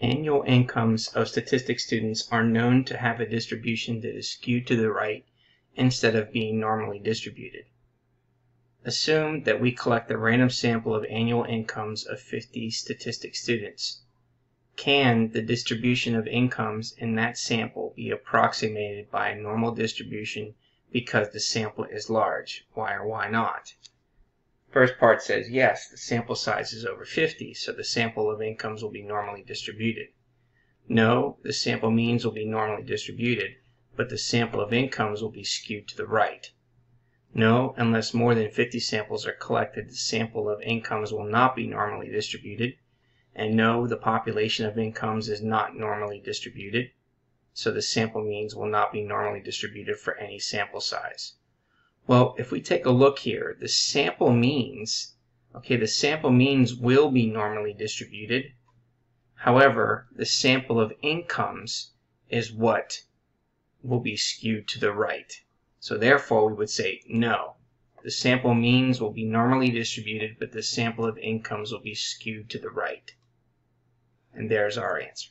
Annual incomes of statistics students are known to have a distribution that is skewed to the right instead of being normally distributed. Assume that we collect a random sample of annual incomes of 50 statistics students. Can the distribution of incomes in that sample be approximated by a normal distribution because the sample is large? Why or why not? First part says yes, the sample size is over 50, so the sample of incomes will be normally distributed. No, the sample means will be normally distributed, but the sample of incomes will be skewed to the right. No, unless more than 50 samples are collected, the sample of incomes will not be normally distributed. And no, the population of incomes is not normally distributed, so the sample means will not be normally distributed for any sample size. Well, if we take a look here, the sample means, okay, the sample means will be normally distributed. However, the sample of incomes is what will be skewed to the right. So therefore, we would say no. The sample means will be normally distributed, but the sample of incomes will be skewed to the right. And there's our answer.